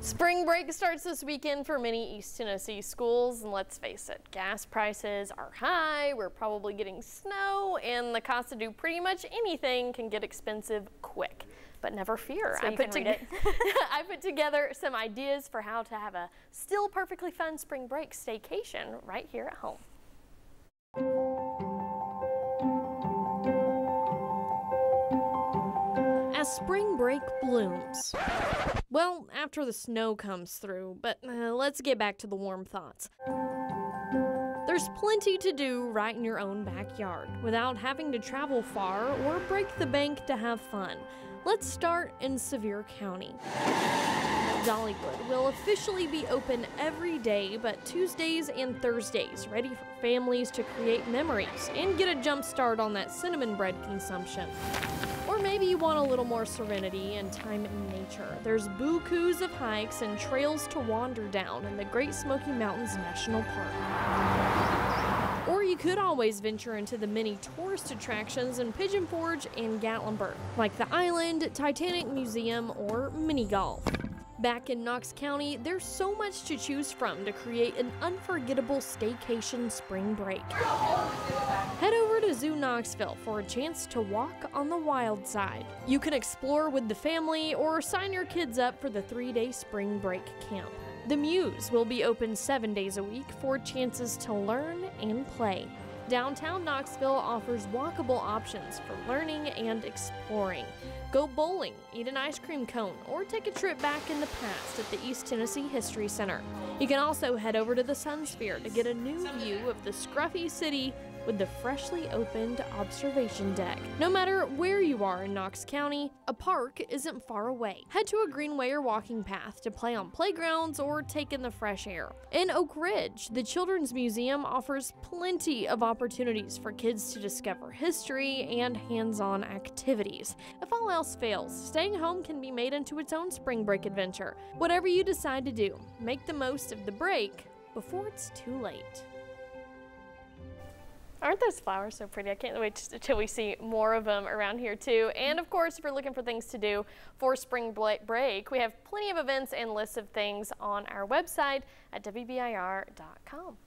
Spring break starts this weekend for many East Tennessee schools, and let's face it, gas prices are high, we're probably getting snow, and the cost to do pretty much anything can get expensive quick. But never fear, so I, put I put together some ideas for how to have a still perfectly fun spring break staycation right here at home. Spring break blooms, well, after the snow comes through, but uh, let's get back to the warm thoughts. There's plenty to do right in your own backyard without having to travel far or break the bank to have fun. Let's start in Sevier County. Dollywood will officially be open every day but Tuesdays and Thursdays, ready for families to create memories and get a jump start on that cinnamon bread consumption. Or maybe you want a little more serenity and time in nature. There's bukus of hikes and trails to wander down in the Great Smoky Mountains National Park. Or you could always venture into the many tourist attractions in Pigeon Forge and Gatlinburg, like the Island, Titanic Museum, or mini golf. Back in Knox County, there's so much to choose from to create an unforgettable staycation spring break. Knoxville for a chance to walk on the wild side. You can explore with the family or sign your kids up for the three day spring break camp. The Muse will be open seven days a week for chances to learn and play. Downtown Knoxville offers walkable options for learning and exploring. Go bowling, eat an ice cream cone, or take a trip back in the past at the East Tennessee History Center. You can also head over to the Sunsphere to get a new view of the scruffy city with the freshly opened observation deck. No matter where you are in Knox County, a park isn't far away. Head to a greenway or walking path to play on playgrounds or take in the fresh air. In Oak Ridge, the Children's Museum offers plenty of opportunities for kids to discover history and hands-on activities. If all else fails, staying home can be made into its own spring break adventure. Whatever you decide to do, make the most of the break before it's too late. Aren't those flowers so pretty? I can't wait until we see more of them around here too. And of course, if you're looking for things to do for spring break, we have plenty of events and lists of things on our website at WBIR.com.